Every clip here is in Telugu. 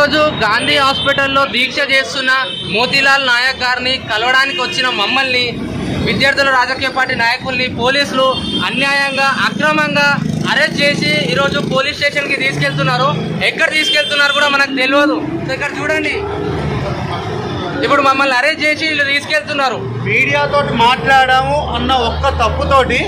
ఈరోజు గాంధీ హాస్పిటల్లో దీక్ష చేస్తున్న మోతీలాల్ నాయక్ గారిని కలవడానికి వచ్చిన మమ్మల్ని విద్యార్థుల రాజకీయ పార్టీ నాయకుల్ని పోలీసులు అన్యాయంగా అక్రమంగా అరెస్ట్ చేసి ఈరోజు పోలీస్ స్టేషన్కి తీసుకెళ్తున్నారు. ఎక్కడ తీసుకెళ్తున్నారు కూడా మనకు తెలియదు. సో ఇక్కడ చూడండి. ఇప్పుడు మమ్మల్ని అరెస్ట్ చేసి వీళ్ళు తీసుకెళ్తున్నారు. మీడియాతో మాట్లాడాము అన్న ఒక్క తప్పుతోటి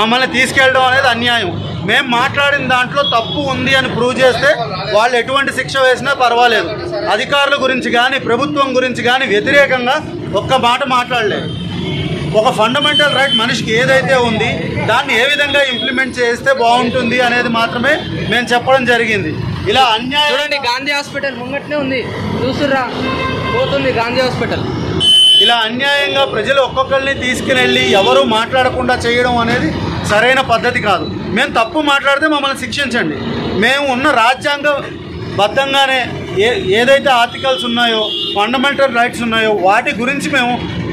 మమ్మల్ని తీసుకెళ్ళడం అనేది అన్యాయం. మేము మాట్లాడిన దాంట్లో తప్పు ఉంది అని ప్రూవ్ చేస్తే వాళ్ళు ఎటువంటి శిక్ష వేసినా పర్వాలేదు. అధికారుల గురించి కానీ ప్రభుత్వం గురించి కానీ వ్యతిరేకంగా ఒక్క మాట మాట్లాడలేదు. ఒక ఫండమెంటల్ రైట్ మనిషికి ఏదైతే ఉంది దాన్ని ఏ విధంగా ఇంప్లిమెంట్ చేస్తే బాగుంటుంది అనేది మాత్రమే మేము చెప్పడం జరిగింది. ఇలా అన్యాయం చూడండి గాంధీ హాస్పిటల్ ముంగట్నే ఉంది. చూస్తుర్రా పోతుంది గాంధీ హాస్పిటల్. ఇలా అన్యాయంగా ప్రజలు ఒక్కొక్కరిని తీసుకుని ఎవరు మాట్లాడకుండా చేయడం అనేది సరైన పద్ధతి కాదు. మేము తప్పు మాట్లాడితే మమ్మల్ని శిక్షించండి. మేము ఉన్న రాజ్యాంగ బద్ధంగానే ఏ ఏదైతే ఆర్టికల్స్ ఉన్నాయో ఫండమెంటల్ రైట్స్ ఉన్నాయో వాటి గురించి మేము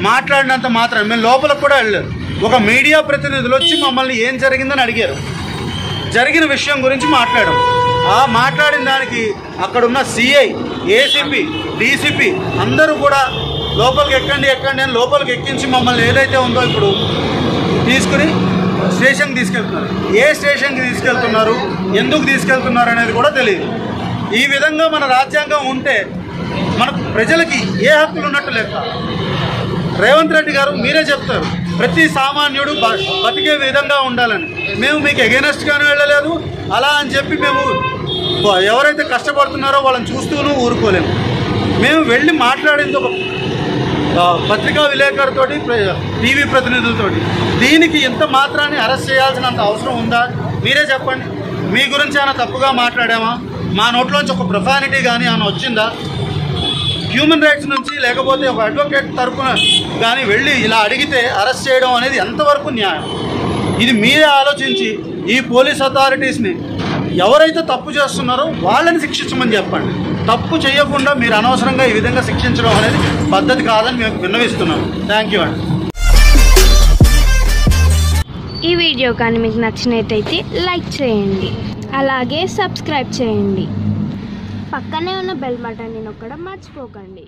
మాట్లాడినంత మాత్రం మేము లోపలికి కూడా వెళ్ళలేదు. ఒక మీడియా ప్రతినిధులు వచ్చి మమ్మల్ని ఏం జరిగిందని అడిగారు. జరిగిన విషయం గురించి మాట్లాడాం. ఆ మాట్లాడిన దానికి అక్కడున్న సిఐ ఏసీపీ డీసీపీ అందరూ కూడా లోపలికి ఎక్కండి ఎక్కండి అని లోపలికి ఎక్కించి మమ్మల్ని ఏదైతే ఉందో ఇప్పుడు తీసుకుని స్టేషన్కి తీసుకెళ్తున్నారు. ఏ స్టేషన్కి తీసుకెళ్తున్నారు? ఎందుకు తీసుకెళ్తున్నారు అనేది కూడా తెలియదు. ఈ విధంగా మన రాజ్యాంగం ఉంటే మన ప్రజలకి ఏ హక్కులు ఉన్నట్టు లెక్క రేవంత్ రెడ్డి గారు మీరే చెప్తారు ప్రతి సామాన్యుడు బతికే విధంగా ఉండాలని. మేము మీకు ఎగెనెస్ట్గానే వెళ్ళలేదు. అలా అని చెప్పి మేము ఎవరైతే కష్టపడుతున్నారో వాళ్ళని చూస్తూనూ ఊరుకోలేము. మేము వెళ్ళి మాట్లాడింది ఒక పత్రికా విలేకరుతోటి ప్ర- టీవీ ప్రతినిధులతోటి. దీనికి ఇంత మాత్రాన్ని అరెస్ట్ చేయాల్సినంత అవసరం ఉందా? మీరే చెప్పండి. మీ గురించి ఏమైనా తప్పుగా మాట్లాడామా? మా నోట్లోంచి ఒక ప్రొఫానిటీ కానీ ఏమైనా వచ్చిందా? హ్యూమన్ రైట్స్ నుంచి లేకపోతే ఒక అడ్వకేట్ తరఫున కానీ వెళ్ళి ఇలా అడిగితే అరెస్ట్ చేయడం అనేది ఎంతవరకు న్యాయం? ఇది మీరే ఆలోచించి ఈ పోలీస్ అథారిటీస్ని ఎవరైతే తప్పు చేస్తున్నారో వాళ్ళని శిక్షించమని చెప్పండి. తప్పు చేయకుండా మీరు అనవసరంగా ఈ విధంగా శిక్షించడం అనేది పద్ధతి కాదని మేము విన్నవిస్తున్నాం. థ్యాంక్ యూ అండి ఈ వీడియో కానీ మీకు నచ్చినట్టయితే లైక్ చేయండి. అలాగే సబ్స్క్రైబ్ చేయండి. పక్కనే ఉన్న బెల్ బటన్ని నొక్కడం మర్చిపోకండి.